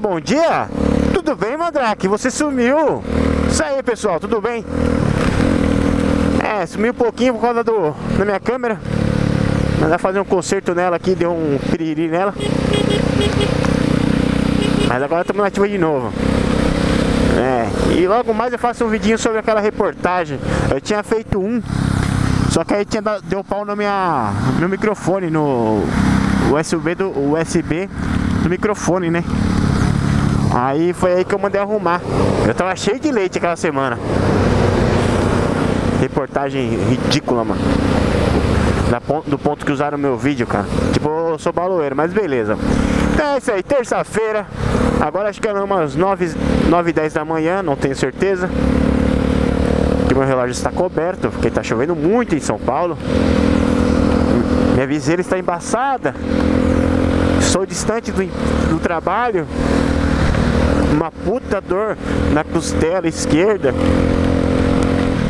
muito bom dia. Tudo bem, Mandrake? Você sumiu. Isso aí, pessoal, tudo bem? É, sumiu um pouquinho por causa do, da minha câmera. Mandar fazer um conserto nela aqui, deu um piriri nela. Mas agora estamos nativa de novo. É, e logo mais eu faço um vidinho sobre aquela reportagem. Eu tinha feito um, só que aí tinha deu pau no minha, meu microfone, no USB do USB do microfone, né? Aí foi aí que eu mandei arrumar. Eu tava cheio de leite aquela semana. Reportagem ridícula, mano. Da, do ponto que usaram meu vídeo, cara. Tipo, eu sou baloeiro, mas beleza. Então é isso aí, terça-feira. Agora acho que é umas 9, 9 e 10 da manhã, não tenho certeza. Que meu relógio está coberto, porque está chovendo muito em São Paulo. Minha viseira está embaçada. Sou distante do, do trabalho. Uma puta dor na costela esquerda.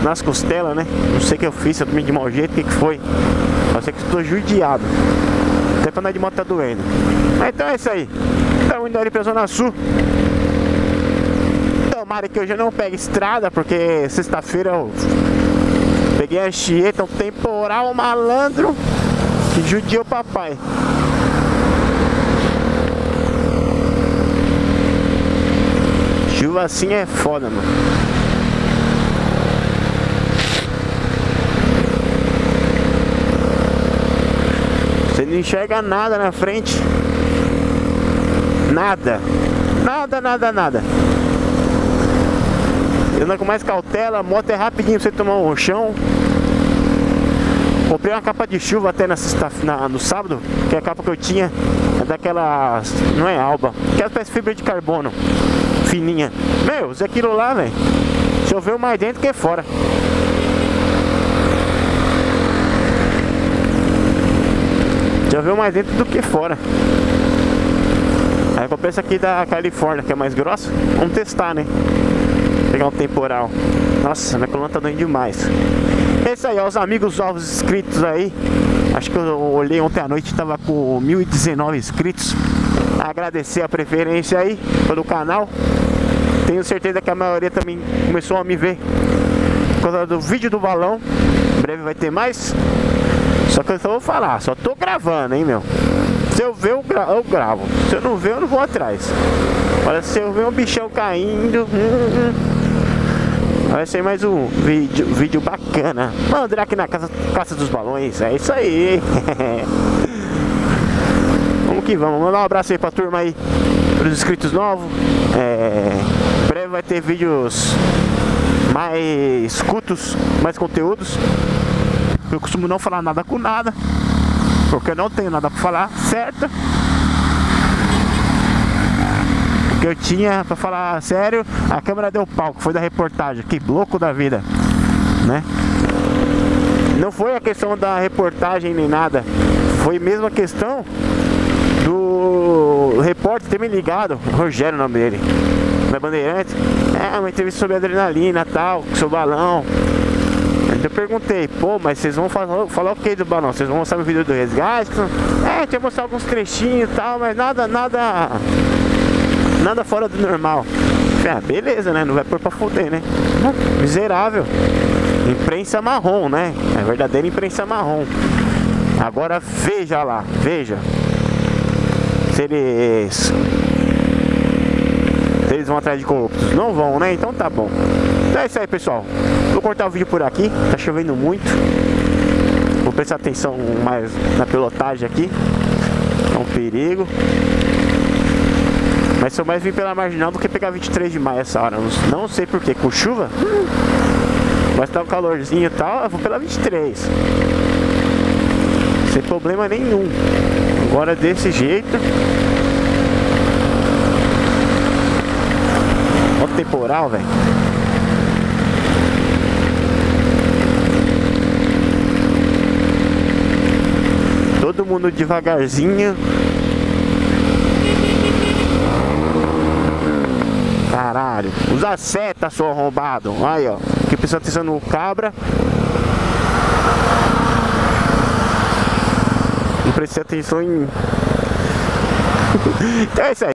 Nas costelas, né? Não sei o que eu fiz, eu tomei de mau jeito, o que, que foi? Eu sei que estou judiado. Até pra andar de moto tá doendo. Mas então é isso aí. Estamos indo ali pra Zona Sul. Tomara que hoje eu não pegue estrada, porque sexta-feira eu peguei a Chieta, um temporal malandro que judiou o papai. Chuva assim é foda, mano. Você não enxerga nada na frente. Nada. Nada, nada, nada. Anda com mais cautela, a moto é rapidinho pra você tomar um chão. Comprei uma capa de chuva até na sexta, na, no sábado, que é a capa que eu tinha é daquela. não é alba, que é fibra de carbono, fininha. Meu, usei aquilo lá, velho. Choveu mais dentro que fora. Choveu mais dentro do que fora. Aí comprei essa aqui da Califórnia, que é mais grossa. Vamos testar, né? Pegar um temporal. Nossa, minha coluna tá doendo demais. É isso aí, ó, os amigos novos inscritos aí. Acho que eu olhei ontem à noite, tava com 1019 inscritos. Agradecer a preferência aí pelo canal. Tenho certeza que a maioria também começou a me ver por causa do vídeo do balão. Em breve vai ter mais. Só que eu só vou falar, só tô gravando, hein, meu. Se eu ver, eu, gra eu gravo. Se eu não ver, eu não vou atrás. Olha, se eu ver um bichão caindo. Hum, hum, vai ser mais um vídeo, vídeo bacana. Mandrake na casa, caça dos balões. É isso aí. vamos que vamos. Mandar um abraço aí pra turma aí. Pros inscritos novos. É, em breve vai ter vídeos mais cultos, mais conteúdos. Eu costumo não falar nada com nada, porque eu não tenho nada para falar, certo? Que eu tinha para falar sério, a câmera deu pau, foi da reportagem, que louco da vida, né? Não foi a questão da reportagem nem nada, foi mesmo a questão do repórter ter me ligado, Rogério o nome dele, na Bandeirante, é uma entrevista sobre adrenalina tal, seu balão, eu perguntei, pô, mas vocês vão falar, falar o que do balão? Vocês vão mostrar o vídeo do resgate? É, tinha mostrar alguns trechinhos e tal, mas nada, nada. Nada fora do normal. Ah, beleza, né? Não vai pôr pra foder, né? Miserável. Imprensa marrom, né? É verdadeira imprensa marrom. Agora veja lá, veja. Se eles eles vão atrás de corruptos. Não vão, né? Então tá bom. Então é isso aí, pessoal. Vou cortar o vídeo por aqui. Tá chovendo muito. Vou prestar atenção mais na pilotagem aqui. É um perigo. Mas se eu mais vir pela marginal do que pegar 23 de maio essa hora. Não sei porquê. Com chuva? Mas tá um calorzinho e tal. Eu vou pela 23. Sem problema nenhum. Agora desse jeito. Olha o temporal, velho. Todo mundo devagarzinho. Caralho. Usa seta, seu arrombado. Aí, ó. Que precisa atenção no cabra. Precisa atenção em... então é isso aí.